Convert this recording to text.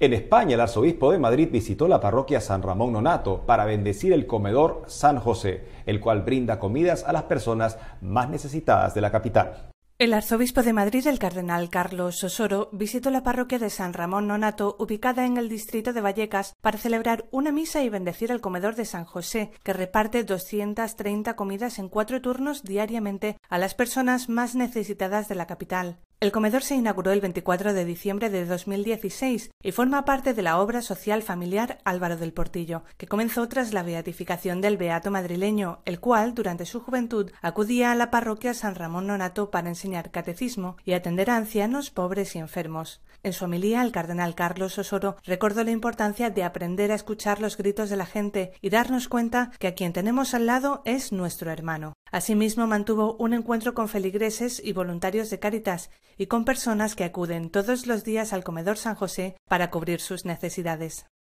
En España, el arzobispo de Madrid visitó la parroquia San Ramón Nonato para bendecir el comedor San José, el cual brinda comidas a las personas más necesitadas de la capital. El arzobispo de Madrid, el cardenal Carlos Osoro, visitó la parroquia de San Ramón Nonato, ubicada en el distrito de Vallecas, para celebrar una misa y bendecir el comedor de San José, que reparte 230 comidas en cuatro turnos diariamente a las personas más necesitadas de la capital. El comedor se inauguró el 24 de diciembre de 2016 y forma parte de la obra social familiar Álvaro del Portillo, que comenzó tras la beatificación del beato madrileño, el cual, durante su juventud, acudía a la parroquia San Ramón Nonato para enseñar catecismo y atender a ancianos, pobres y enfermos. En su homilía, el cardenal Carlos Osoro recordó la importancia de aprender a escuchar los gritos de la gente y darnos cuenta que a quien tenemos al lado es nuestro hermano. Asimismo, mantuvo un encuentro con feligreses y voluntarios de Cáritas y con personas que acuden todos los días al comedor San José para cubrir sus necesidades.